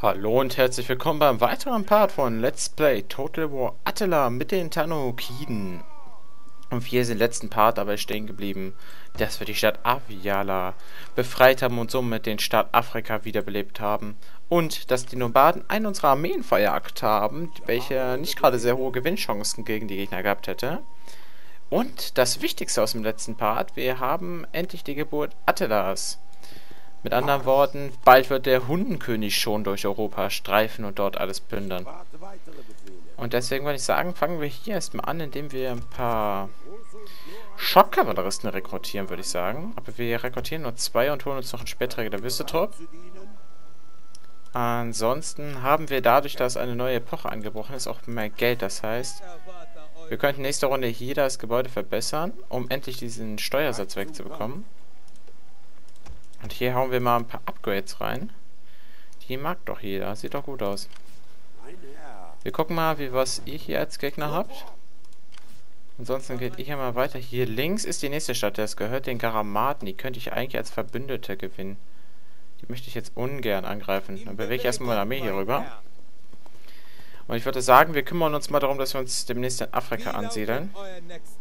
Hallo und herzlich willkommen beim weiteren Part von Let's Play Total War Attila mit den Tanokiden. Und wir sind im letzten Part dabei stehen geblieben, dass wir die Stadt Aviala befreit haben und somit den Staat Afrika wiederbelebt haben. Und dass die Nomaden eine unserer Armeen verjagt haben, welche nicht gerade sehr hohe Gewinnchancen gegen die Gegner gehabt hätte. Und das Wichtigste aus dem letzten Part, wir haben endlich die Geburt Attilas. Mit anderen Worten, bald wird der Hundenkönig schon durch Europa streifen und dort alles plündern. Und deswegen würde ich sagen, fangen wir hier erstmal an, indem wir ein paar Schockkavalleristen rekrutieren, würde ich sagen. Aber wir rekrutieren nur zwei und holen uns noch einen Spätträger der Wüstetrupp. Ansonsten haben wir dadurch, dass eine neue Epoche angebrochen ist, auch mehr Geld. Das heißt, wir könnten nächste Runde hier das Gebäude verbessern, um endlich diesen Steuersatz wegzubekommen. Und hier hauen wir mal ein paar Upgrades rein. Die mag doch jeder. Sieht doch gut aus. Wir gucken mal, wie was ihr hier als Gegner habt. Ansonsten geht hier mal weiter. Hier links ist die nächste Stadt. Das gehört den Garamaten. Die könnte ich eigentlich als Verbündete gewinnen. Die möchte ich jetzt ungern angreifen. Dann bewege ich erstmal meine Armee hier rüber. Und ich würde sagen, wir kümmern uns mal darum, dass wir uns demnächst in Afrika ansiedeln.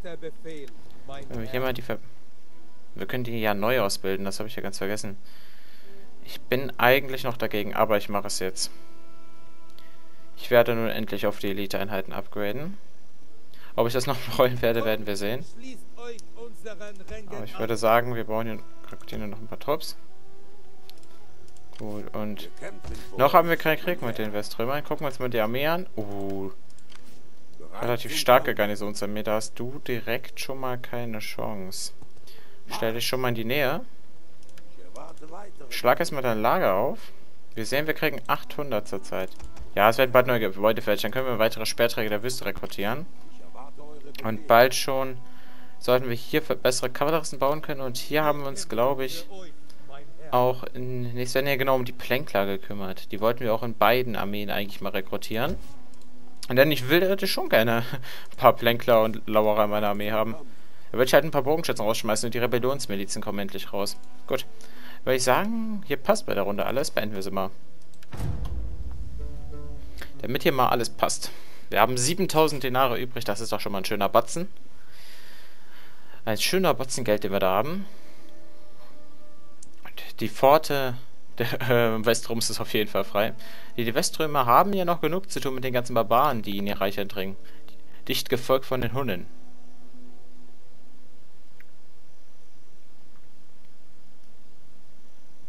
Wenn wir hier mal die Ver wir können die ja neu ausbilden, das habe ich ja ganz vergessen. Ich bin eigentlich noch dagegen, aber ich mache es jetzt. Ich werde nun endlich auf die Elite-Einheiten upgraden. Ob ich das noch rollen werde, werden wir sehen. Aber ich würde sagen, wir brauchen hier rekrutieren noch ein paar Trupps. Gut, und noch haben wir keinen Krieg mit den Weströmern. Gucken wir uns mal die Armee an. Uh, relativ starke Garnisonsarmee. Da hast du direkt schon mal keine Chance. Stell dich schon mal in die Nähe. Schlag erstmal dein Lager auf. Wir sehen, wir kriegen 800 zurzeit. Ja, es werden bald neue Gebäude fertig. Dann können wir weitere Sperrträger der Wüste rekrutieren. Und bald schon sollten wir hier bessere Kavalleristen bauen können. Und hier haben wir uns, glaube ich, auch in nächster Nähe genau um die Plänkler gekümmert. Die wollten wir auch in beiden Armeen eigentlich mal rekrutieren. Und denn ich würde schon gerne ein paar Plänkler und Lauerer in meiner Armee haben. Da würde ich halt ein paar Bogenschützen rausschmeißen und die Rebellionsmilizen kommen endlich raus. Gut. Würde ich sagen, hier passt bei der Runde alles. Beenden wir sie mal. Damit hier mal alles passt. Wir haben 7000 Denare übrig. Das ist doch schon mal ein schöner Batzen. Ein schöner Batzen Geld, den wir da haben. Und die Pforte der äh, Westrums ist auf jeden Fall frei. Die, die Weströmer haben ja noch genug zu tun mit den ganzen Barbaren, die in ihr Reich eindringen. Dicht gefolgt von den Hunnen.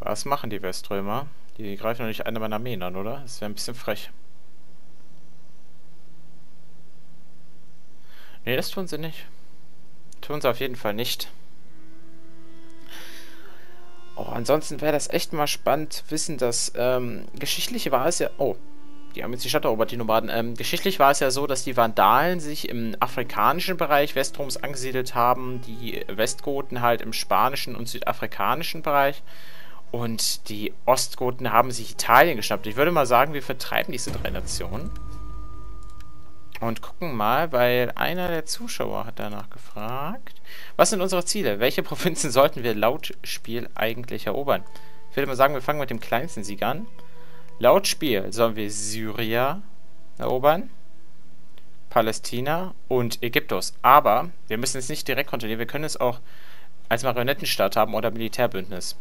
Was machen die Weströmer? Die greifen doch nicht eine meiner Armeen an, oder? Das wäre ein bisschen frech. Nee, das tun sie nicht. Tun sie auf jeden Fall nicht. Oh, ansonsten wäre das echt mal spannend wissen, dass ähm, geschichtlich war es ja... Oh, die haben jetzt die Stadt erobert, die Nomaden. Ähm, geschichtlich war es ja so, dass die Vandalen sich im afrikanischen Bereich Westroms angesiedelt haben, die Westgoten halt im spanischen und südafrikanischen Bereich. Und die Ostgoten haben sich Italien geschnappt. Ich würde mal sagen, wir vertreiben diese drei Nationen. Und gucken mal, weil einer der Zuschauer hat danach gefragt. Was sind unsere Ziele? Welche Provinzen sollten wir laut Spiel eigentlich erobern? Ich würde mal sagen, wir fangen mit dem kleinsten Sieg an. Laut Spiel sollen wir Syria erobern, Palästina und Ägyptus. Aber wir müssen es nicht direkt kontrollieren. Wir können es auch als Marionettenstaat haben oder Militärbündnis.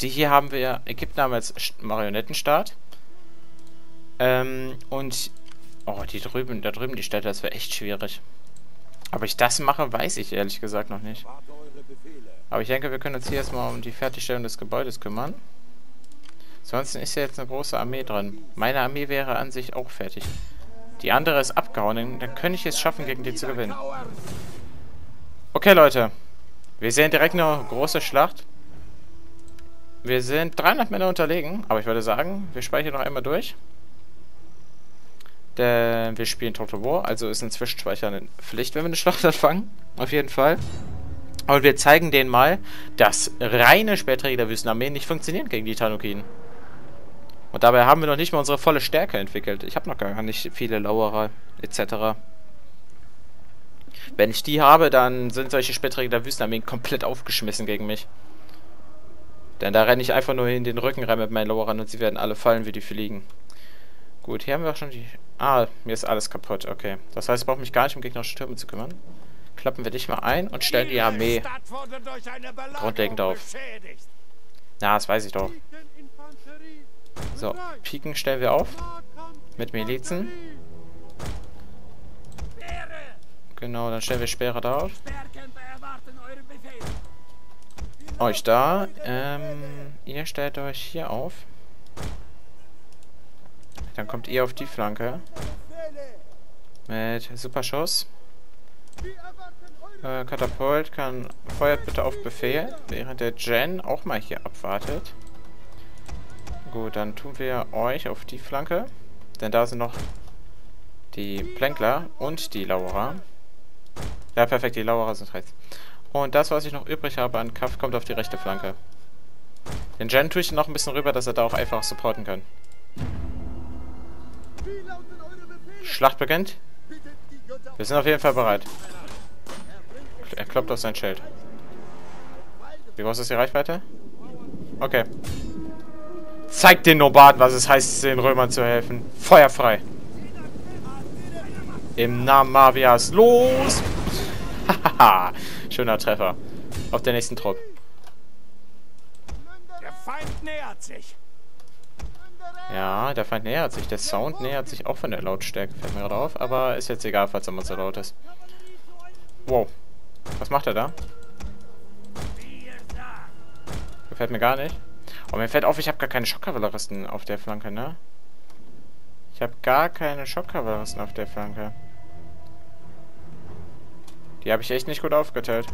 Die hier haben wir Ägypten haben als Marionettenstaat. Ähm, und oh, die drüben, da drüben die Städte, das wäre echt schwierig. Ob ich das mache, weiß ich ehrlich gesagt noch nicht. Aber ich denke, wir können uns hier erstmal um die Fertigstellung des Gebäudes kümmern. Ansonsten ist ja jetzt eine große Armee drin. Meine Armee wäre an sich auch fertig. Die andere ist abgehauen, dann könnte ich es schaffen, gegen die zu gewinnen. Okay, Leute. Wir sehen direkt eine große Schlacht. Wir sind 300 Männer unterlegen, aber ich würde sagen, wir speichern noch einmal durch. Denn wir spielen Total War, also ist ein Zwischenspeicher eine Pflicht, wenn wir eine Schlacht anfangen. Auf jeden Fall. Und wir zeigen denen mal, dass reine Spähträger der Wüstenarmee nicht funktionieren gegen die Tanukiden. Und dabei haben wir noch nicht mal unsere volle Stärke entwickelt. Ich habe noch gar nicht viele Lauerer etc. Wenn ich die habe, dann sind solche Spähträger der Wüstenarmeen komplett aufgeschmissen gegen mich. Denn da renne ich einfach nur in den Rücken rein mit meinen Lowerern und sie werden alle fallen, wie die fliegen. Gut, hier haben wir auch schon die... Ah, mir ist alles kaputt, okay. Das heißt, ich brauche mich gar nicht um gegnerische Türme zu kümmern. Klappen wir dich mal ein und stellen die Armee grundlegend auf. Na, das weiß ich doch. So, Piken stellen wir auf. Mit Milizen. Genau, dann stellen wir Speere da auf. Euch da. Ähm, ihr stellt euch hier auf. Dann kommt ihr auf die Flanke. Mit Superschuss. Äh, Katapult kann... Feuert bitte auf Befehl, während der Jen auch mal hier abwartet. Gut, dann tun wir euch auf die Flanke. Denn da sind noch die Plänkler und die Lauerer. Ja, perfekt, die Lauerer sind rechts. Und das, was ich noch übrig habe an Kraft, kommt auf die rechte Flanke. Den Jen tue ich noch ein bisschen rüber, dass er da auch einfach supporten kann. Schlacht beginnt. Wir sind auf jeden Fall bereit. Er kloppt auf sein Schild. Wie groß ist die Reichweite? Okay. Zeigt den Nomaden, was es heißt, den Römern zu helfen. Feuer frei. Im Namen Mavias. Los! Hahaha. Schöner Treffer. Auf der nächsten Trupp. Der Feind nähert sich. Ja, der Feind nähert sich. Der Sound nähert sich auch von der Lautstärke, fällt mir gerade auf. Aber ist jetzt egal, falls er mal so laut ist. Wow. Was macht er da? Gefällt mir gar nicht. Oh, mir fällt auf, ich habe gar keine Schockkavalleristen auf der Flanke, ne? Ich habe gar keine Schockkavalleristen auf der Flanke. Die habe ich echt nicht gut aufgeteilt.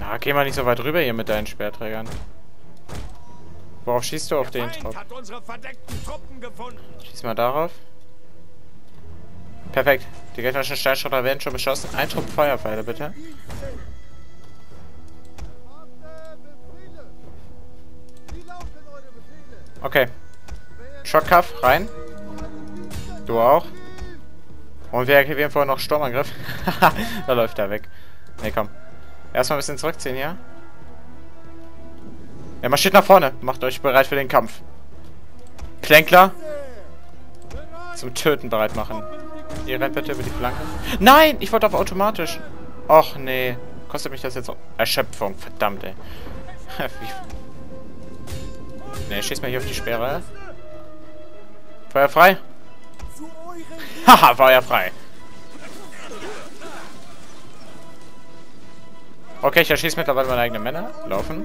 Na, geh mal nicht so weit rüber hier mit deinen Speerträgern. Worauf schießt du auf den Trupp? Schieß mal darauf. Perfekt. Die gegnerischen Steinschrotter werden schon beschossen. Ein Trupp Feuerpfeile, bitte. Okay. Schockkaff, rein. Du auch. Und wir aktivieren vorher noch Sturmangriff. da läuft er weg. Ne, komm. Erstmal ein bisschen zurückziehen hier. Er marschiert nach vorne. Macht euch bereit für den Kampf. Plänkler. Zum Töten bereit machen. Ihr rennt bitte über die Flanke. Nein! Ich wollte auf automatisch. Och, nee. Kostet mich das jetzt... Erschöpfung. Verdammt, ey. ne, schieß mal hier auf die Sperre. Feuer frei. Haha, Feuer frei. Okay, ich erschieße mittlerweile meine eigenen Männer. Laufen.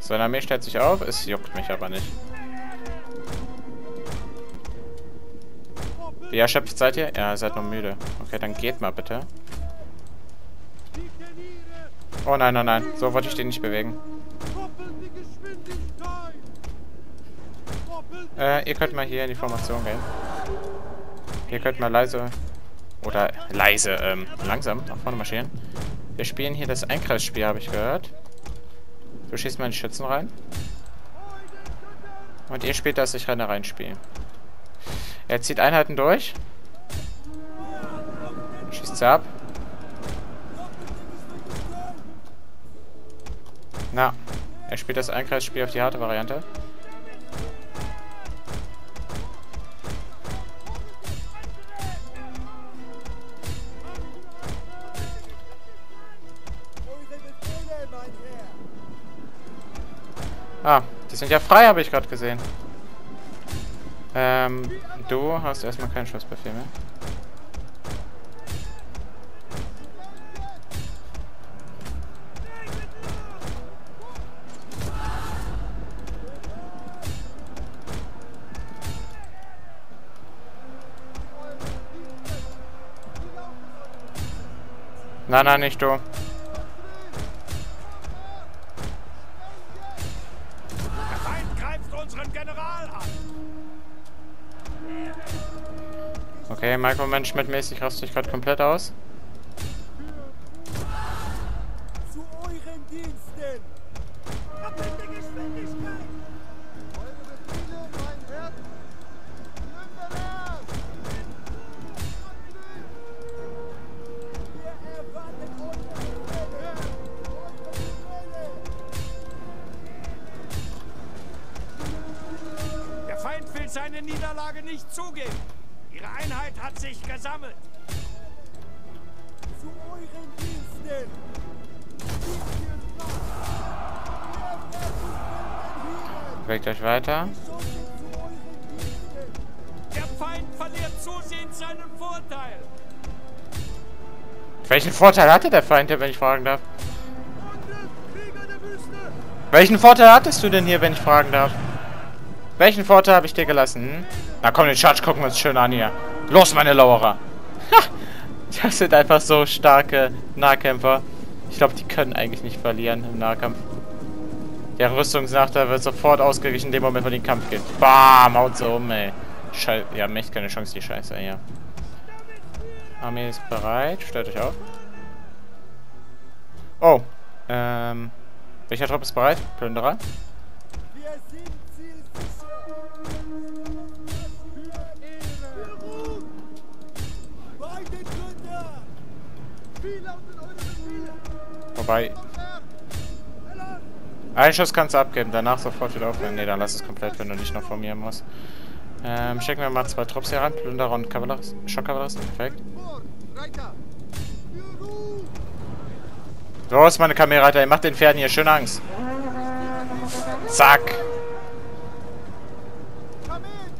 Seine Armee stellt sich auf. Es juckt mich aber nicht. Wie erschöpft seid ihr? Ja, seid nur müde. Okay, dann geht mal bitte. Oh nein, nein, nein. So wollte ich den nicht bewegen. Äh, ihr könnt mal hier in die Formation gehen. Ihr könnt mal leise oder leise, ähm, langsam nach vorne marschieren. Wir spielen hier das Einkreisspiel, habe ich gehört. Du schießt mal in die Schützen rein. Und ihr spielt das Ich renne reinspiel. Er zieht Einheiten durch. Schießt sie ab. Na, er spielt das Einkreisspiel auf die harte Variante. Ah, die sind ja frei, habe ich gerade gesehen. Ähm, du hast erstmal keinen Schussbefehl mehr. Nein, nein, nicht du. Okay, Micromanagement-mäßig raste ich gerade komplett aus. Zu euren Diensten! Kapitel Geschwindigkeit! Eure Befehle, mein Herr! Wir erwarten euch! Der Feind will seine Niederlage nicht zugeben. Ihre Einheit hat sich gesammelt. Zu euren Diensten! Bewegt euch weiter. Der Feind verliert zusehends seinen Vorteil. Welchen Vorteil hatte der Feind hier, wenn ich fragen darf? Welchen Vorteil hattest du denn hier, wenn ich fragen darf? Welchen Vorteil habe ich dir gelassen? Hm? Na komm, den Charge gucken wir uns schön an hier. Los, meine Lauerer. Ha! Das sind einfach so starke Nahkämpfer. Ich glaube, die können eigentlich nicht verlieren im Nahkampf. Der Rüstungsnachteil wird sofort ausgeglichen in dem Moment, wo den Kampf geht. Bam, haut so um, ey. Scheiße, wir haben echt keine Chance, die Scheiße hier. Armee ist bereit. Stellt euch auf. Oh. Ähm. Welcher Trupp ist bereit? Plünderer. Wir sind Wobei. Einen Schuss kannst du abgeben, danach sofort wieder aufhören. Ne, dann lass es komplett, wenn du nicht noch mir musst. Ähm, schicken wir mal zwei Trupps hier ran. Plünderer und Kavallerist. Schockkavalleristen. Perfekt. Los, meine Kameraleiter, ihr macht den Pferden hier schön Angst. Zack.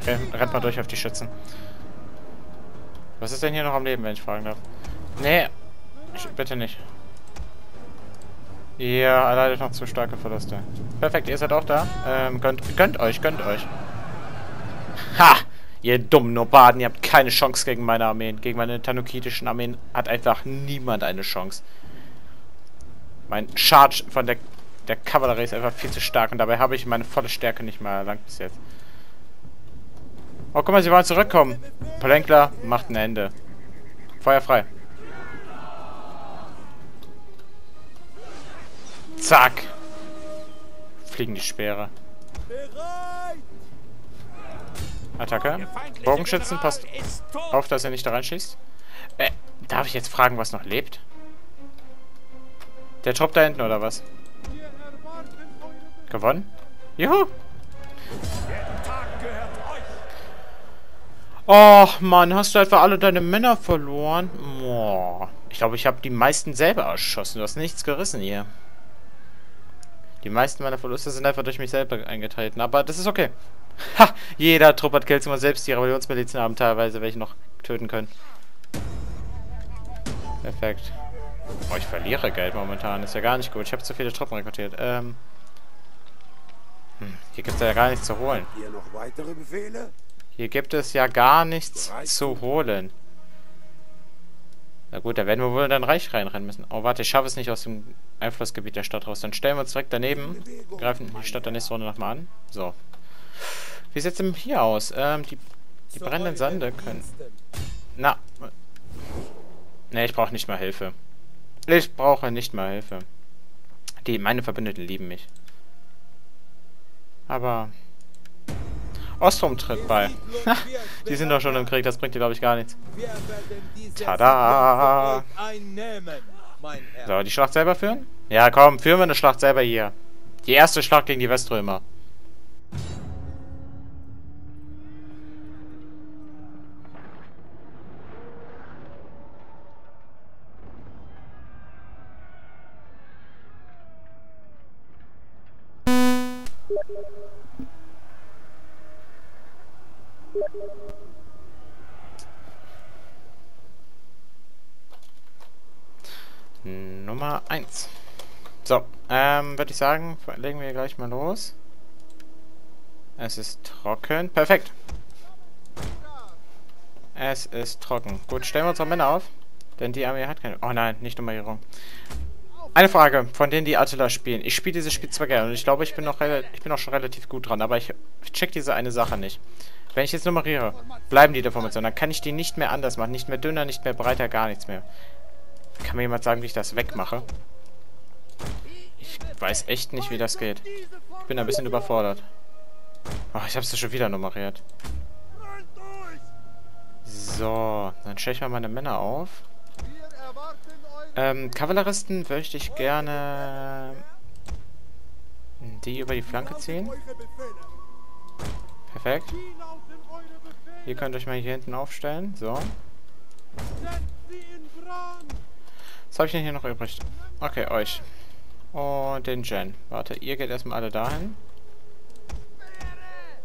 Okay, rennt mal durch auf die Schützen. Was ist denn hier noch am Leben, wenn ich fragen darf? Nee, bitte nicht. Ihr erleidet noch zu starke Verluste. Perfekt, ihr seid auch da. Ähm, gönnt, gönnt euch, gönnt euch. Ha! Ihr dummen Nomaden, ihr habt keine Chance gegen meine Armeen. Gegen meine tanukitischen Armeen hat einfach niemand eine Chance. Mein Charge von der, der Kavallerie ist einfach viel zu stark und dabei habe ich meine volle Stärke nicht mal erlangt bis jetzt. Oh, guck mal, sie wollen zurückkommen. Palenkler macht ein Ende. Feuer frei. Zack. Fliegen die Speere. Attacke. Bogenschützen, passt auf, dass er nicht da reinschießt. Äh, darf ich jetzt fragen, was noch lebt? Der Trupp da hinten, oder was? Gewonnen? Juhu! Och, Mann, hast du einfach alle deine Männer verloren? Boah. Ich glaube, ich habe die meisten selber erschossen. Du hast nichts gerissen hier. Die meisten meiner Verluste sind einfach durch mich selber eingetreten. Aber das ist okay. Ha! Jeder Trupp hat Kills immer selbst. Die Rebellionsmilizen haben teilweise welche noch töten können. Perfekt. Oh, ich verliere Geld momentan. Ist ja gar nicht gut. Ich habe zu viele Truppen rekrutiert. Ähm. Hm, hier gibt es ja gar nichts zu holen. Hier gibt es ja gar nichts zu holen. Na gut, da werden wir wohl in dein Reich reinrennen müssen. Oh, warte, ich schaffe es nicht aus dem Einflussgebiet der Stadt raus. Dann stellen wir uns direkt daneben, greifen die Stadt der nächsten Runde nochmal an. So. Wie sieht es denn hier aus? Ähm, die, die brennenden Sande können... Na. Ne, ich brauche nicht mal Hilfe. Ich brauche nicht mal Hilfe. Die, meine Verbündeten lieben mich. Aber... Ostrom tritt bei. die sind doch schon im Krieg, das bringt dir, glaube ich, gar nichts. Wir Tada! Volk einnehmen, mein Herr. So, die Schlacht selber führen? Ja, komm, führen wir eine Schlacht selber hier. Die erste Schlacht gegen die Weströmer. Nummer 1. So, ähm, würde ich sagen, legen wir gleich mal los. Es ist trocken. Perfekt. Es ist trocken. Gut, stellen wir unsere Männer auf. Denn die Armee hat keine... Oh nein, nicht Nummerierung. Eine Frage, von denen die Attila spielen. Ich spiele dieses Spiel zwar gerne und ich glaube, ich bin noch ich bin auch schon relativ gut dran, aber ich check diese eine Sache nicht. Wenn ich jetzt nummeriere, bleiben die der Formation. Dann kann ich die nicht mehr anders machen. Nicht mehr dünner, nicht mehr breiter, gar nichts mehr. Kann mir jemand sagen, wie ich das wegmache? Ich weiß echt nicht, wie das geht. Ich bin ein bisschen überfordert. Oh, ich hab's ja schon wieder nummeriert. So, dann stelle ich mal meine Männer auf. Ähm, Kavalleristen möchte ich gerne die über die Flanke ziehen. Perfekt. Ihr könnt euch mal hier hinten aufstellen. So. Was habe ich denn hier noch übrig? Okay, euch. Und den Jen. Warte, ihr geht erstmal alle dahin.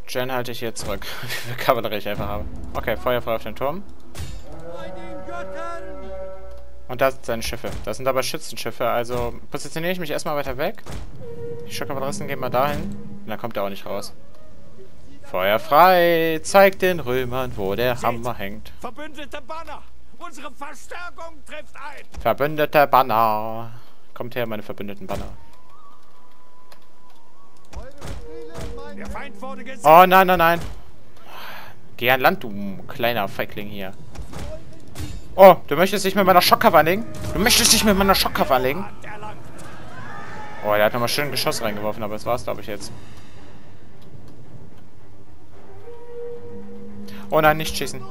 Jen halte ich hier zurück. Wie viel Kavallerie ich einfach habe. Okay, Feuer frei auf den Turm. Und da sind seine Schiffe. Das sind aber Schützenschiffe, also positioniere ich mich erstmal weiter weg. Die Schockkavalleristen gehen mal dahin. Und dann kommt er auch nicht raus. Feuer frei! Zeigt den Römern, wo der Seht, Hammer hängt. Verbündete Banner! Unsere Verstärkung trifft ein! Verbündete Banner. Kommt her, meine verbündeten Banner. Der. Feind wurde! Oh, nein, nein, nein. Geh an Land, du kleiner Feigling hier. Oh, du möchtest dich mit meiner Schockcover anlegen? Du möchtest dich mit meiner Schockcover anlegen? Oh, der hat nochmal schön ein Geschoss reingeworfen, aber das war's, glaube ich, jetzt. Oh nein, nicht schießen.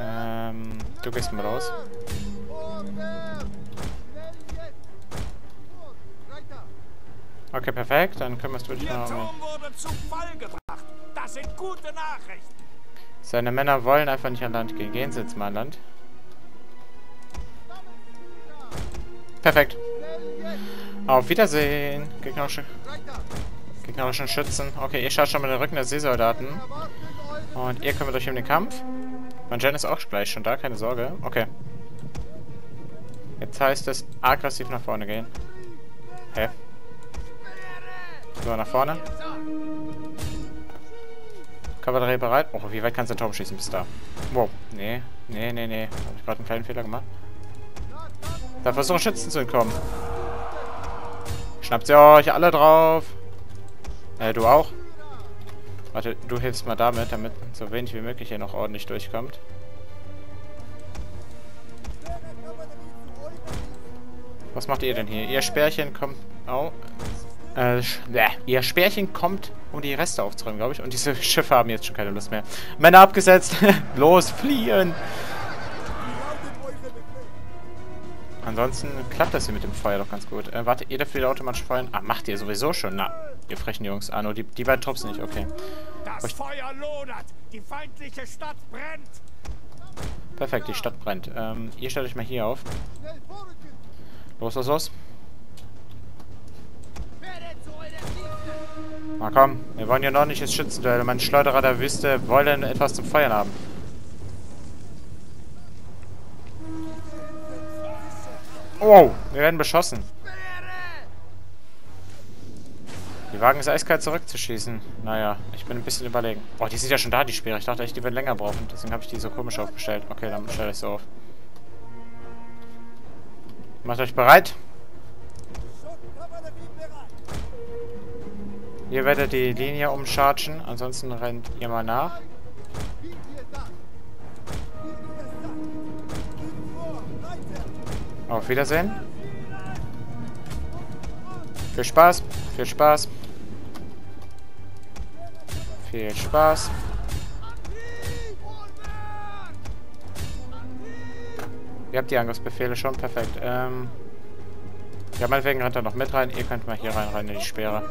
Ähm, du gehst mal raus. Okay, perfekt. Dann kümmerst du dich Ihr mal um ihn. Turm wurde zu Fall gebracht! Das sind gute Nachrichten! Seine Männer wollen einfach nicht an Land gehen. Gehen sie jetzt mal an Land. Perfekt. Auf Wiedersehen. Gegnerische, gegnerischen Schützen. Okay, ihr schaut schon mal den Rücken der Seesoldaten. Und ihr kümmert euch um den Kampf. Mein Jen ist auch gleich schon da, keine Sorge. Okay. Jetzt heißt es aggressiv nach vorne gehen. Hä? So, nach vorne. Kavallerie bereit. Oh, wie weit kannst du den Turm schießen bis da? Wow. Nee, nee, nee, nee. Habe ich gerade einen kleinen Fehler gemacht? Da versuchen Schützen zu entkommen. Schnappt sie euch alle drauf. Äh, du auch? Warte, du hilfst mal damit, damit so wenig wie möglich hier noch ordentlich durchkommt. Was macht ihr denn hier? Ihr Spärchen kommt... Oh. Äh, ihr Spärchen kommt, um die Reste aufzuräumen, glaube ich. Und diese Schiffe haben jetzt schon keine Lust mehr. Männer abgesetzt! Los, fliehen! Ansonsten klappt das hier mit dem Feuer doch ganz gut. Äh, warte, ihr dürft wieder automatisch feuern. Ah, macht ihr sowieso schon. Na, ihr frechen Jungs. Ah, nur die, die beiden Trupps nicht. Okay. Das Feuer lodert! Die feindliche Stadt brennt! Perfekt, die Stadt brennt. Ähm, ihr stellt euch mal hier auf. Los, los, los. Na komm, wir wollen ja noch nicht das Schützenduell. Meine Schleuderer der Wüste wollen etwas zum Feuern haben. Oh, wir werden beschossen. Die wagen es eiskalt zurückzuschießen. Naja, ich bin ein bisschen überlegen. Oh, die sind ja schon da, die Speere. Ich dachte echt, die würden länger brauchen. Deswegen habe ich die so komisch aufgestellt. Okay, dann stelle ich so auf. Macht euch bereit. Ihr werdet die Linie umchargen, ansonsten rennt ihr mal nach. Auf Wiedersehen. Viel Spaß, viel Spaß. Viel Spaß. Ihr habt die Angriffsbefehle schon, perfekt. Ähm ja, meinetwegen rennt er noch mit rein. Ihr könnt mal hier rein, rein in die Speere.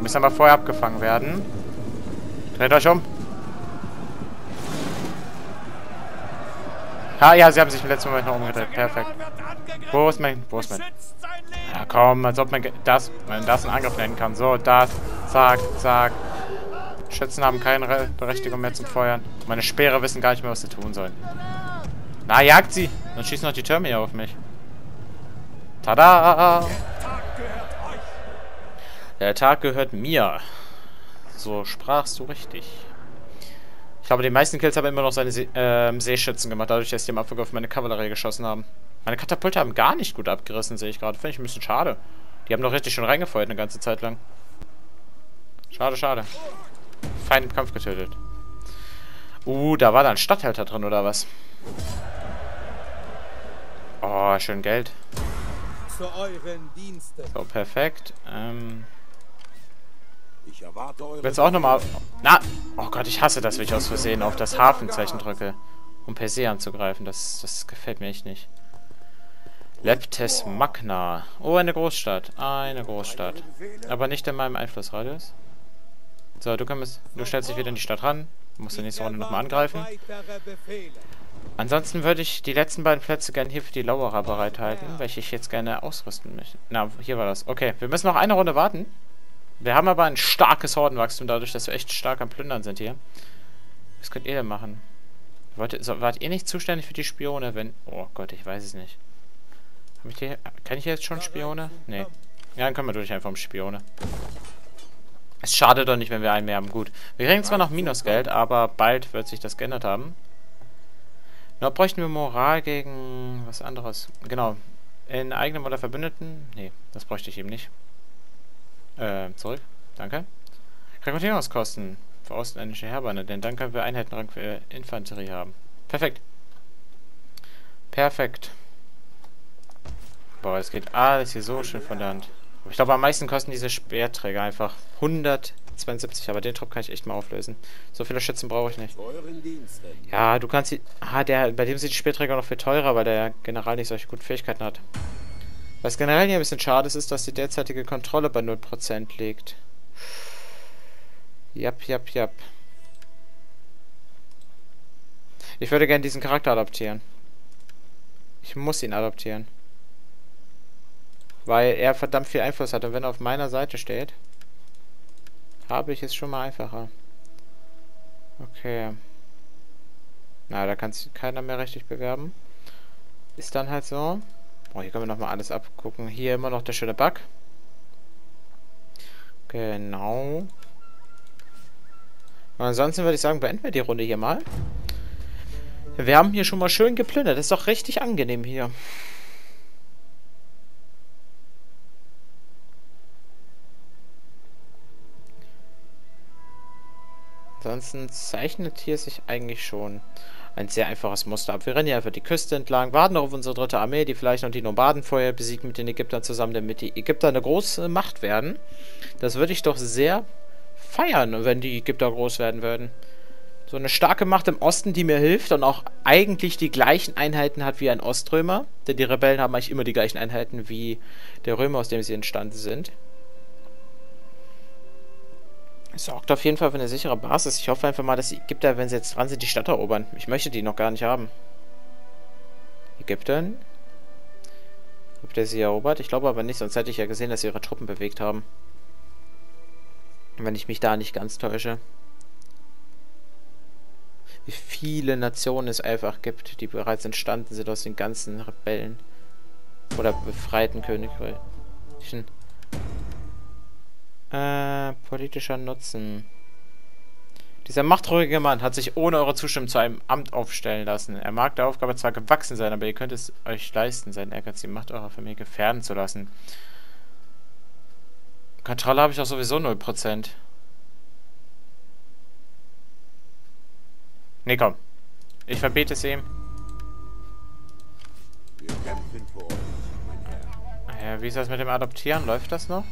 Müssen aber vorher abgefangen werden. Dreht euch um. Ah ja, sie haben sich im letzten Moment noch umgedreht. Perfekt. Wo ist mein... Wo ist mein... Ja, komm, als ob man das, man das einen Angriff nennen kann. So, das, zack, zack. Schützen haben keine Re Berechtigung mehr zum Feuern. Meine Speere wissen gar nicht mehr, was sie tun sollen. Na, jagt sie! Dann schießen noch die Türme hier auf mich. Tada! Der Tag gehört mir. So sprachst du richtig. Ich glaube, die meisten Kills haben immer noch seine See ähm, Seeschützen gemacht, dadurch, dass die am Anfang auf meine Kavallerie geschossen haben. Meine Katapulte haben gar nicht gut abgerissen, sehe ich gerade. Finde ich ein bisschen schade. Die haben doch richtig schon reingefeuert eine ganze Zeit lang. Schade, schade. Feind im Kampf getötet. Uh, da war da ein Stadthalter drin, oder was? Oh, schön Geld. Zu euren Diensten. So, perfekt. Ähm, Ich erwarte eure willst du auch nochmal... Na! Oh Gott, ich hasse das, wenn ich aus Versehen auf das Hafenzeichen drücke. Um per se anzugreifen. Das, das gefällt mir echt nicht. Leptes Magna. Oh, eine Großstadt. Eine Großstadt. Aber nicht in meinem Einflussradius. So, du, kommst, du stellst dich wieder in die Stadt ran. Du musst in der nächsten Runde nochmal angreifen. Ansonsten würde ich die letzten beiden Plätze gerne hier für die Lauerer bereithalten, welche ich jetzt gerne ausrüsten möchte. Na, hier war das. Okay, wir müssen noch eine Runde warten. Wir haben aber ein starkes Hordenwachstum, dadurch, dass wir echt stark am Plündern sind hier. Was könnt ihr denn machen? Wollt, so, wart ihr nicht zuständig für die Spione, wenn... Oh Gott, ich weiß es nicht. Ich die, kann ich jetzt schon Spione? Nee. Ja, dann können wir durch einfach um Spione. Es schadet doch nicht, wenn wir einen mehr haben. Gut. Wir kriegen zwar noch Minusgeld, aber bald wird sich das geändert haben. Noch bräuchten wir Moral gegen was anderes. Genau. In eigenem oder Verbündeten? Nee, das bräuchte ich eben nicht. Äh, zurück. Danke. Rekrutierungskosten für ausländische Heerbeine, denn dann können wir Einheitenrang für Infanterie haben. Perfekt. Perfekt. Boah, es geht alles hier so schön von der Hand. Ich glaube, am meisten kosten diese Speerträger einfach 172, aber den Trupp kann ich echt mal auflösen. So viele Schützen brauche ich nicht. Ja, du kannst die... Ah, der, bei dem sind die Speerträger noch viel teurer, weil der General nicht solche guten Fähigkeiten hat. Was generell hier ein bisschen schade ist, ist, dass die derzeitige Kontrolle bei 0% liegt. Jap, jap, jap. Ich würde gerne diesen Charakter adoptieren. Ich muss ihn adoptieren. Weil er verdammt viel Einfluss hat. Und wenn er auf meiner Seite steht, habe ich es schon mal einfacher. Okay. Na, da kann sich keiner mehr richtig bewerben. Ist dann halt so. Oh, hier können wir nochmal alles abgucken. Hier immer noch der schöne Bug. Genau. Und ansonsten würde ich sagen, beenden wir die Runde hier mal. Wir haben hier schon mal schön geplündert. Das ist doch richtig angenehm hier. Ansonsten zeichnet hier sich eigentlich schon ein sehr einfaches Muster ab. Wir rennen hier einfach die Küste entlang, warten auf unsere dritte Armee, die vielleicht noch die Nomaden vorher besiegt mit den Ägyptern zusammen, damit die Ägypter eine große Macht werden. Das würde ich doch sehr feiern, wenn die Ägypter groß werden würden. So eine starke Macht im Osten, die mir hilft und auch eigentlich die gleichen Einheiten hat wie ein Oströmer. Denn die Rebellen haben eigentlich immer die gleichen Einheiten wie der Römer, aus dem sie entstanden sind. Sorgt auf jeden Fall für eine sichere Basis. Ich hoffe einfach mal, dass die Ägypter, wenn sie jetzt dran sind, die Stadt erobern. Ich möchte die noch gar nicht haben. Ägypten? Ob der sie erobert? Ich glaube aber nicht, sonst hätte ich ja gesehen, dass sie ihre Truppen bewegt haben. Wenn ich mich da nicht ganz täusche. Wie viele Nationen es einfach gibt, die bereits entstanden sind aus den ganzen Rebellen. Oder befreiten Königreichen. Äh, politischer Nutzen. Dieser machtruhige Mann hat sich ohne eure Zustimmung zu einem Amt aufstellen lassen. Er mag der Aufgabe zwar gewachsen sein, aber ihr könnt es euch leisten, seinen Ehrgeiz die Macht eurer Familie gefährden zu lassen. Kontrolle habe ich auch sowieso 0%. Nee, komm. Ich verbete es ihm. Wir kämpfen für euch, mein Herr. Ja, wie ist das mit dem Adoptieren? Läuft das noch?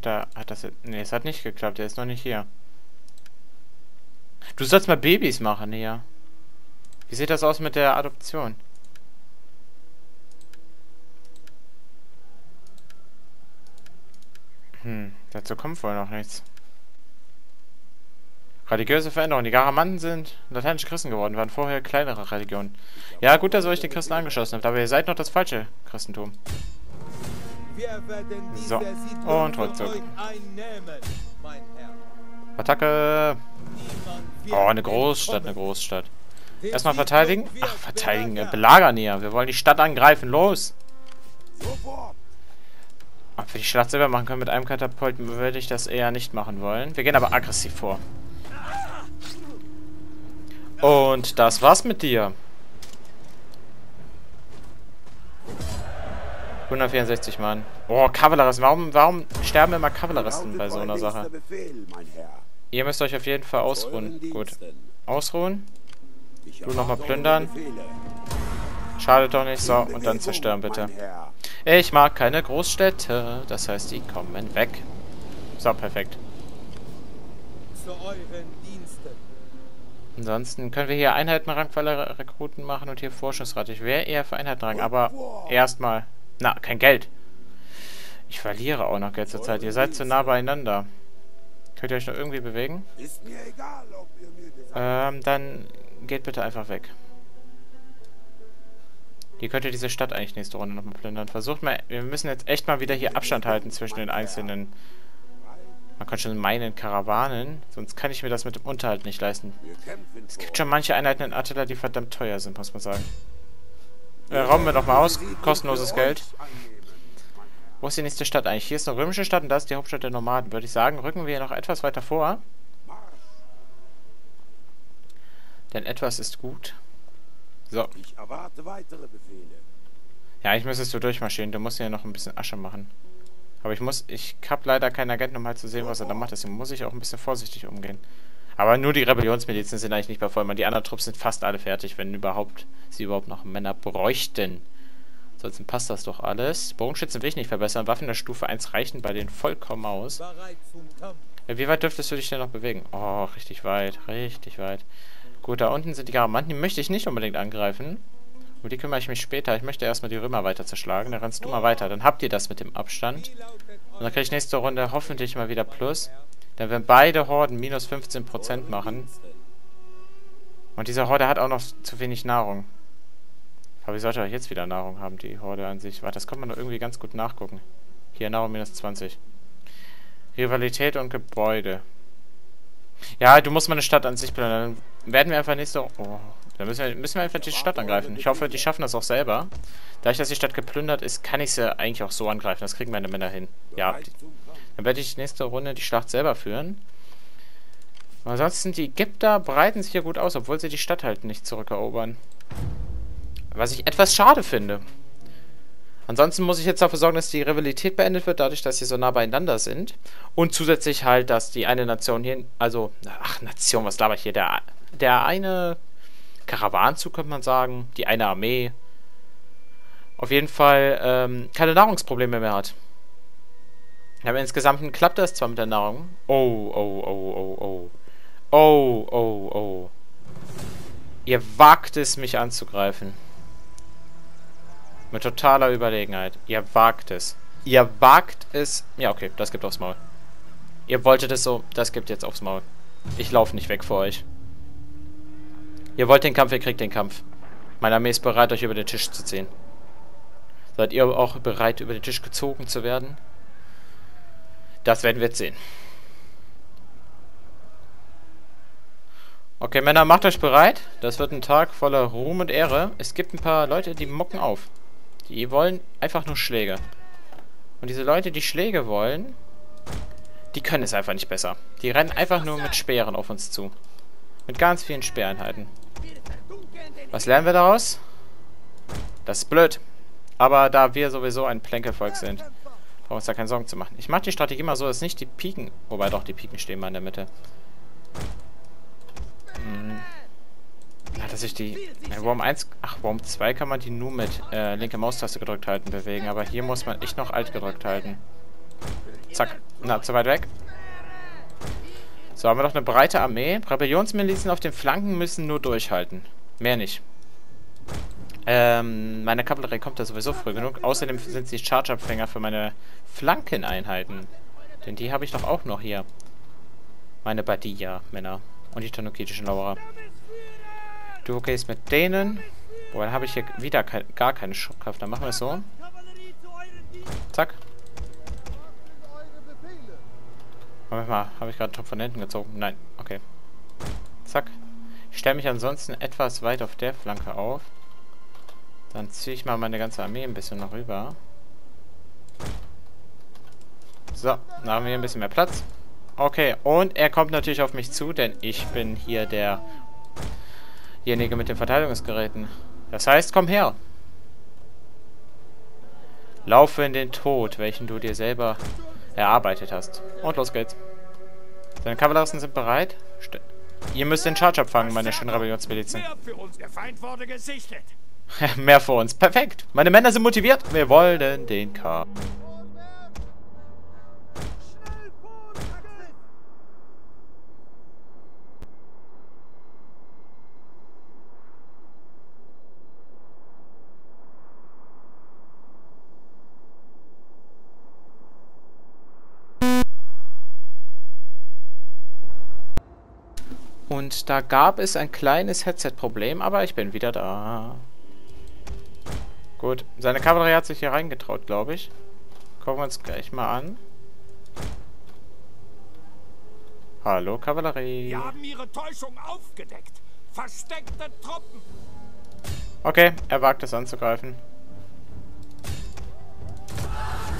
Hat er, hat das, nee, es hat nicht geklappt, er ist noch nicht hier. Du sollst mal Babys machen hier. Wie sieht das aus mit der Adoption? Hm, dazu kommt wohl noch nichts. Religiöse Veränderungen. Die Garamanten sind lateinische Christen geworden, waren vorher kleinere Religionen. Ja, gut, dass ihr euch den Christen angeschlossen habt, aber ihr seid noch das falsche Christentum. So, und Rückzug. Attacke! Oh, eine Großstadt, eine. Großstadt. Erstmal verteidigen. Ach, verteidigen, äh, belagern hier. Wir wollen die Stadt angreifen, los! Ob wir die Schlacht selber machen können mit einem Katapult, würde ich das eher nicht machen wollen. Wir gehen aber aggressiv vor. Und das war's mit dir. 164 Mann. Oh, Kavalleristen. Warum, warum sterben immer Kavalleristen bei so einer Sache? Ihr müsst euch auf jeden Fall ausruhen. Gut. Ausruhen. Du noch mal erwarte eure plündern. Schadet doch nicht. So, und dann zerstören bitte. Ich mag keine Großstädte. Das heißt, die kommen weg. So, perfekt. Ansonsten können wir hier Einheitenrang für alle Rekruten machen und hier Forschungsrat. Ich wäre eher für Einheitenrang, aber erstmal... Na, kein Geld. Ich verliere auch noch Geld zur Zeit. Ihr seid zu nah beieinander. Könnt ihr euch noch irgendwie bewegen? Ist mir egal, ob ihr mir Ähm, dann geht bitte einfach weg. Ihr könnt ja diese Stadt eigentlich nächste Runde nochmal plündern. Versucht mal, wir müssen jetzt echt mal wieder hier Abstand halten zwischen den einzelnen, man kann schon meinen, Karawanen. Sonst kann ich mir das mit dem Unterhalt nicht leisten. Es gibt schon manche Einheiten in Attila, die verdammt teuer sind, muss man sagen. Äh, rauben wir doch mal aus. Kostenloses Geld. Wo ist die nächste Stadt eigentlich? Hier ist eine römische Stadt und da ist die Hauptstadt der Nomaden. Würde ich sagen, rücken wir noch etwas weiter vor. Denn etwas ist gut. So. Ich erwarte weitere Befehle. Ja, ich müsstest du durchmarschieren. Du musst hier noch ein bisschen Asche machen. Aber ich muss... Ich hab leider keinen Agenten, um halt zu sehen, was er da macht. Deswegen muss ich auch ein bisschen vorsichtig umgehen. Aber nur die Rebellionsmilizen sind eigentlich nicht bei Vollmann. Die anderen Trupps sind fast alle fertig, wenn überhaupt sie überhaupt noch Männer bräuchten. Ansonsten passt das doch alles. Bogenschützen will ich nicht verbessern. Waffen der Stufe 1 reichen bei denen vollkommen aus. Ja, wie weit dürftest du dich denn noch bewegen? Oh, richtig weit. Richtig weit. Gut, da unten sind die Garamanten. Die möchte ich nicht unbedingt angreifen. Um die kümmere ich mich später. Ich möchte erstmal die Römer weiter zerschlagen. Dann rennst du mal weiter. Dann habt ihr das mit dem Abstand. Und dann kriege ich nächste Runde hoffentlich mal wieder Plus. Denn wenn beide Horden minus 15% machen... Und diese Horde hat auch noch zu wenig Nahrung. Aber wie sollte er jetzt wieder Nahrung haben, die Horde an sich? Warte, das kann man doch irgendwie ganz gut nachgucken. Hier, Nahrung minus 20. Rivalität und Gebäude. Ja, du musst mal eine Stadt an sich plündern. Dann werden wir einfach nächste... Oh, dann müssen wir, müssen wir einfach die Stadt angreifen. Ich hoffe, die schaffen das auch selber. Da ich, dass die Stadt geplündert ist, kann ich sie eigentlich auch so angreifen. Das kriegen meine Männer hin. Ja. Dann werde ich nächste Runde die Schlacht selber führen. Ansonsten, die Ägypter breiten sich ja gut aus, obwohl sie die Stadt halt nicht zurückerobern. Was ich etwas schade finde. Ansonsten muss ich jetzt dafür sorgen, dass die Rivalität beendet wird, dadurch, dass sie so nah beieinander sind. Und zusätzlich halt, dass die eine Nation hier, also, ach, Nation, was laber ich hier? Der, der eine Karawanenzug, könnte man sagen, die eine Armee, auf jeden Fall ähm, keine Nahrungsprobleme mehr hat. Aber insgesamt klappt das zwar mit der Nahrung. Oh, oh, oh, oh, oh. Oh, oh, oh. Ihr wagt es, mich anzugreifen. Mit totaler Überlegenheit. Ihr wagt es. Ihr wagt es. Ja, okay, das gibt aufs Maul. Ihr wolltet es so, das gibt jetzt aufs Maul. Ich laufe nicht weg vor euch. Ihr wollt den Kampf, ihr kriegt den Kampf. Meine Armee ist bereit, euch über den Tisch zu ziehen. Seid ihr auch bereit, über den Tisch gezogen zu werden? Das werden wir jetzt sehen. Okay, Männer, macht euch bereit. Das wird ein Tag voller Ruhm und Ehre. Es gibt ein paar Leute, die mocken auf. Die wollen einfach nur Schläge. Und diese Leute, die Schläge wollen, die können es einfach nicht besser. Die rennen einfach nur mit Speeren auf uns zu. Mit ganz vielen Speereinheiten. Was lernen wir daraus? Das ist blöd. Aber da wir sowieso ein Plänkelvolk sind, brauchen uns da keine Sorgen zu machen. Ich mache die Strategie mal so, dass nicht die Piken... Wobei doch, die Piken stehen mal in der Mitte. Hm. Ja, dass ich die... Ja, Wurm 1... Ach, Wurm 2 kann man die nur mit äh, linke Maustaste gedrückt halten bewegen. Aber hier muss man echt noch alt gedrückt halten. Zack. Na, zu weit weg. So, haben wir noch eine breite Armee. Rebellionsmilizen auf den Flanken müssen nur durchhalten. Mehr nicht. Ähm, meine Kavallerie kommt da sowieso früh genug. Außerdem sind sie Charge-Abfänger für meine Flankeneinheiten. Denn die habe ich doch auch noch hier. Meine Badia-Männer. Und die tanukitischen Lauerer. Du gehst mit denen. Boah, dann habe ich hier wieder kein, gar keine Schubkraft. Dann machen wir es so. Zack. Moment mal, habe ich gerade Top von hinten gezogen? Nein, okay. Zack. Ich stelle mich ansonsten etwas weit auf der Flanke auf. Dann ziehe ich mal meine ganze Armee ein bisschen noch rüber. So, dann haben wir hier ein bisschen mehr Platz. Okay, und er kommt natürlich auf mich zu, denn ich bin hier derjenige mit den Verteidigungsgeräten. Das heißt, komm her. Laufe in den Tod, welchen du dir selber erarbeitet hast. Und los geht's. Deine Kavalleristen sind bereit. St Ihr müsst den Charge abfangen, meine schönen Rebellionsmilizen. Mehr für uns. Der Feind wurde gesichtet. Mehr für uns. Perfekt. Meine Männer sind motiviert. Wir wollen den Kampf. Und da gab es ein kleines Headset-Problem, aber ich bin wieder da. Gut, seine Kavallerie hat sich hier reingetraut, glaube ich. Gucken wir uns gleich mal an. Hallo, Kavallerie. Wir haben ihre Täuschung aufgedeckt. Versteckte Truppen. Okay, er wagt es anzugreifen.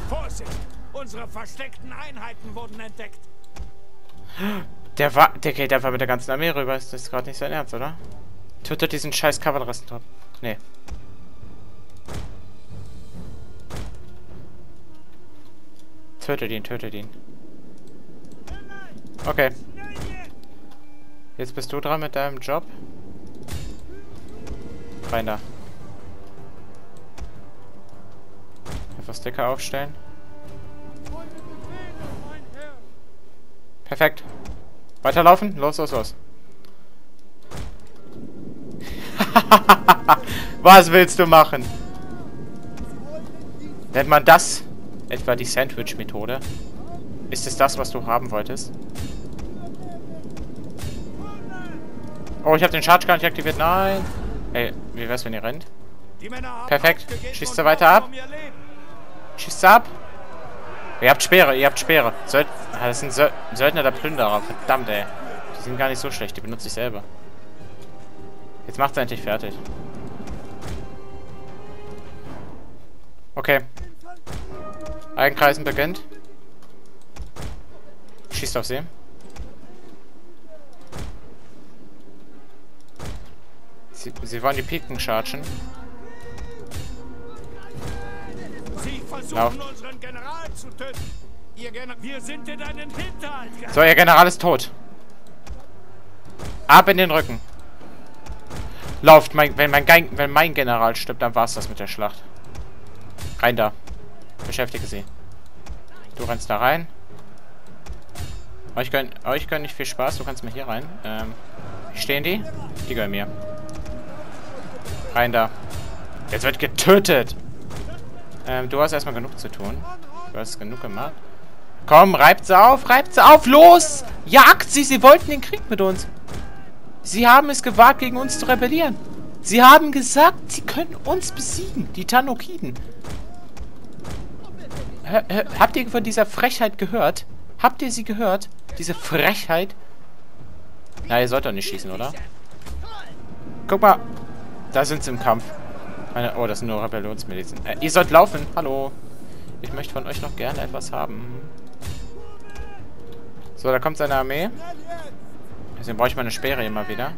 Vorsicht! Unsere versteckten Einheiten wurden entdeckt. Der war, der geht einfach mit der ganzen Armee rüber. Ist das gerade nicht sein Ernst, oder? Tötet diesen scheiß Kavalleristen dort. Nee. Tötet ihn, tötet ihn. Okay. Jetzt bist du dran mit deinem Job. Rein da. Einfach Sticker aufstellen. Perfekt. Weiterlaufen? Los, los, los. Was willst du machen? Nennt man das etwa die Sandwich-Methode? Ist es das, was du haben wolltest? Oh, ich habe den Charge gar nicht aktiviert. Nein. Ey, wie wär's, wenn ihr rennt? Perfekt. Schießt sie weiter ab? Schießt ab. Ihr habt Speere, ihr habt Speere. Söld ah, das sind Söld Söldner der Plünderer. Verdammt, ey. Die sind gar nicht so schlecht. Die benutze ich selber. Jetzt macht's endlich fertig. Okay. Eigenkreisen beginnt. Schießt auf sie. Sie, sie wollen die Piken chargen. Versuchen Lauf. unseren General zu töten. Ihr General, wir sind in einen Hinterhalt. So, ihr General ist tot. Ab in den Rücken. Lauft, mein, wenn, mein, wenn mein General stirbt, dann war's das mit der Schlacht. Rein da. Beschäftige sie. Du rennst da rein. Euch gönn, euch gönn nicht viel Spaß, du kannst mal hier rein. Ähm, stehen die? Die gehören mir. Rein da. Jetzt wird getötet! Ähm, du hast erstmal genug zu tun. Du hast genug gemacht. Komm, reibt sie auf, reibt sie auf, los! Jagt sie, sie wollten den Krieg mit uns. Sie haben es gewagt, gegen uns zu rebellieren. Sie haben gesagt, sie können uns besiegen, die Tanokiden. Habt ihr von dieser Frechheit gehört? Habt ihr sie gehört? Diese Frechheit? Na, ihr sollt doch nicht schießen, oder? Guck mal. Da sind sie im Kampf. Meine, oh, das sind nur Rebellionsmilizen. Äh, ihr sollt laufen. Hallo. Ich möchte von euch noch gerne etwas haben. So, da kommt seine Armee. Deswegen brauche ich meine Speere immer wieder.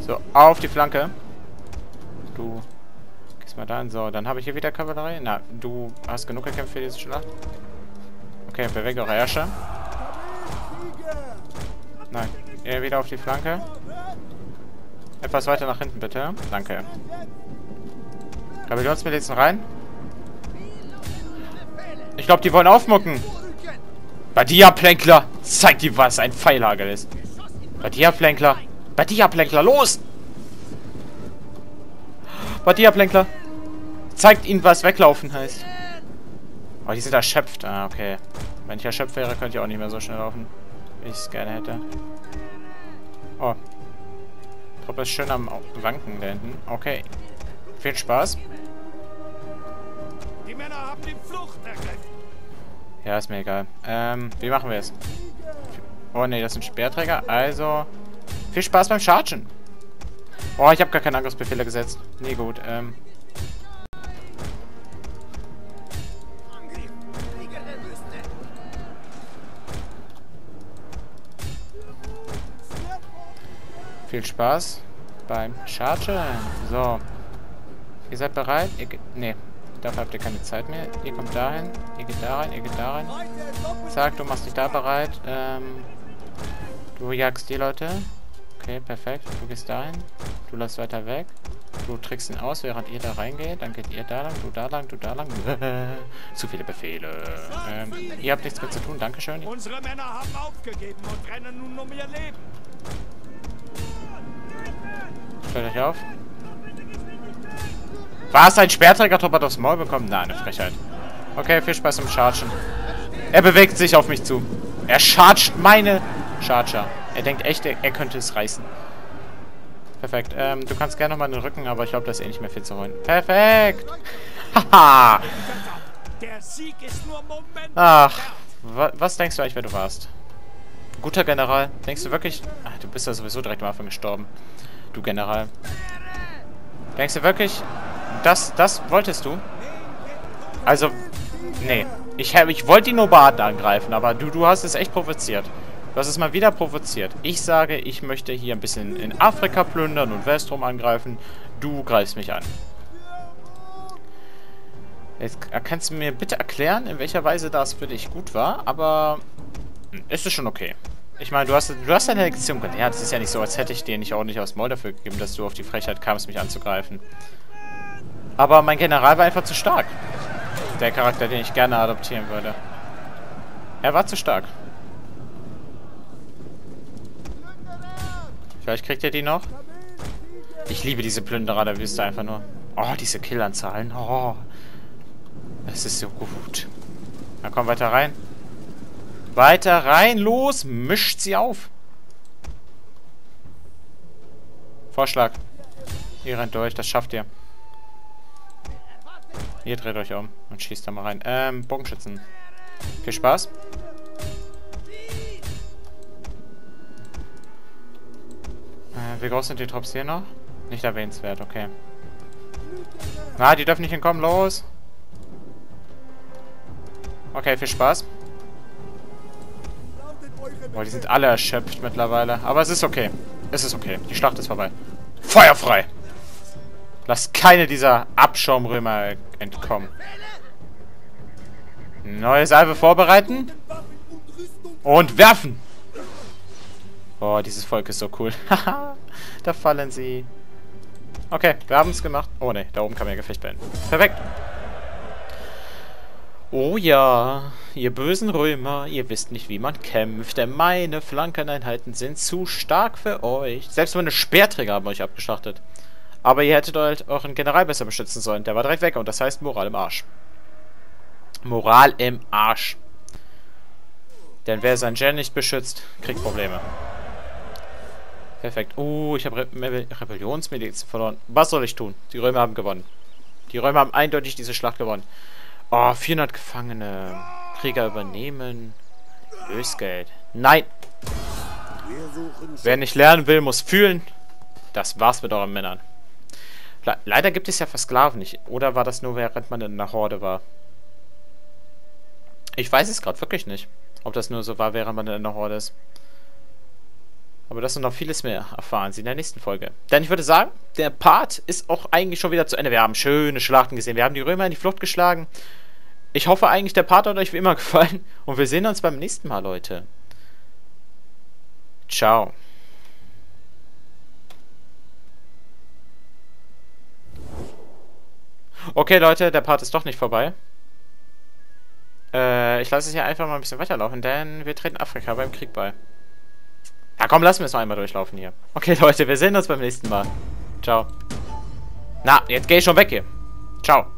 So, auf die Flanke. Du gehst mal dahin. So, dann habe ich hier wieder Kavallerie. Na, du hast genug gekämpft für diese Schlacht. Okay, bewege eure Ärsche. Nein, ihr wieder auf die Flanke. Etwas weiter nach hinten, bitte. Danke. Rebellionsmilizen rein. Ich glaube, die wollen aufmucken. Badia-Plänkler. Zeig dir, was ein Pfeilhagel ist. Badia-Plänkler. Badia-Plänkler, los! Badia-Plänkler. Zeigt ihnen, was weglaufen heißt. Oh, die sind erschöpft. Ah, okay. Wenn ich erschöpft wäre, könnte ich auch nicht mehr so schnell laufen, wie ich es gerne hätte. Oh. Truppe ist schön am Wanken da hinten. Okay. Viel Spaß. Die Männer haben die Flucht ergriffen. Ja, ist mir egal. Ähm, wie machen wir es? Oh, ne, das sind Speerträger. Also, viel Spaß beim Chargen. Oh, ich habe gar keine Angriffsbefehle gesetzt. Nee, gut. Ähm, viel Spaß beim Chargen. So. Ihr seid bereit? Ihr nee, dafür habt ihr keine Zeit mehr. Ihr kommt dahin, ihr geht da rein, ihr geht da rein. Zack, du machst dich da bereit. Ähm, du jagst die Leute. Okay, perfekt. Du gehst dahin. Du läufst weiter weg. Du trickst ihn aus, während ihr da reingeht. Dann geht ihr da lang, du da lang, du da lang. Zu viele Befehle. Ähm, ihr habt nichts mehr zu tun. Dankeschön. Unsere Männer haben aufgegeben und rennen nun um ihr Leben. Stellt euch auf. Was? Ein Speerträger-Trupp hat aufs Maul bekommen? Na, eine Frechheit. Okay, viel Spaß im Chargen. Er bewegt sich auf mich zu. Er chargt meine Charger. Er denkt echt, er, er könnte es reißen. Perfekt. Ähm, du kannst gerne nochmal den Rücken, aber ich glaube, da ist eh nicht mehr viel zu holen. Perfekt. Haha. Ach, wa was denkst du eigentlich, wer du warst? Guter General. Denkst du wirklich... Ach, du bist ja sowieso direkt am Anfang gestorben. Du General. Denkst du wirklich... Das, das wolltest du? Also... Nee. Ich, ich wollte die Nomaden angreifen, aber du, du hast es echt provoziert. Du hast es mal wieder provoziert. Ich sage, ich möchte hier ein bisschen in Afrika plündern und Westrum angreifen. Du greifst mich an. Jetzt äh, kannst du mir bitte erklären, in welcher Weise das für dich gut war, aber hm, ist es schon okay. Ich meine, du hast, du hast deine Lektion gelernt. Es ist ja nicht so, als hätte ich dir nicht ordentlich aus Maul dafür gegeben, dass du auf die Frechheit kamst, mich anzugreifen. Aber mein General war einfach zu stark. Der Charakter, den ich gerne adoptieren würde. Er war zu stark. Vielleicht kriegt ihr die noch? Ich liebe diese Plünderer der Wüste einfach nur. Oh, diese Killanzahlen. Oh. Es ist so gut. Na komm, weiter rein. Weiter rein, los! Mischt sie auf! Vorschlag. Ihr rennt durch, das schafft ihr. Ihr dreht euch um und schießt da mal rein. Ähm, Bogenschützen. Viel Spaß. Äh, wie groß sind die Trupps hier noch? Nicht erwähnenswert, okay. Na, die dürfen nicht entkommen, los! Okay, viel Spaß. Boah, die sind alle erschöpft mittlerweile. Aber es ist okay. Es ist okay. Die Schlacht ist vorbei. Feuerfrei! Lasst keine dieser Abschaumrömer entkommen. Neue Salve vorbereiten. Und werfen! Oh, dieses Volk ist so cool. Haha, da fallen sie. Okay, wir haben es gemacht. Oh ne, da oben kann man ja Gefecht beenden. Perfekt. Oh ja, ihr bösen Römer, ihr wisst nicht, wie man kämpft, denn meine Flankeneinheiten sind zu stark für euch. Selbst meine Speerträger haben euch abgeschlachtet. Aber ihr hättet halt euren General besser beschützen sollen. Der war direkt weg und das heißt Moral im Arsch. Moral im Arsch. Denn wer seinen Gen nicht beschützt, kriegt Probleme. Perfekt. Oh, ich habe Re Re Rebellionsmiliz verloren. Was soll ich tun? Die Römer haben gewonnen. Die Römer haben eindeutig diese Schlacht gewonnen. Oh, 400 Gefangene. Krieger übernehmen. Lösgeld. Nein! Wer nicht lernen will, muss fühlen. Das war's mit euren Männern. Le Leider gibt es ja Versklaven nicht. Oder war das nur, während man in der Horde war? Ich weiß es gerade wirklich nicht. Ob das nur so war, während man in der Horde ist. Aber das und noch vieles mehr erfahren Sie in der nächsten Folge. Denn ich würde sagen, der Part ist auch eigentlich schon wieder zu Ende. Wir haben schöne Schlachten gesehen. Wir haben die Römer in die Flucht geschlagen. Ich hoffe eigentlich, der Part hat euch wie immer gefallen. Und wir sehen uns beim nächsten Mal, Leute. Ciao. Okay, Leute, der Part ist doch nicht vorbei. Äh, ich lasse es hier einfach mal ein bisschen weiterlaufen, denn wir treten Afrika beim Krieg bei. Ja, komm, lassen wir es noch einmal durchlaufen hier. Okay, Leute, wir sehen uns beim nächsten Mal. Ciao. Na, jetzt gehe ich schon weg hier. Ciao.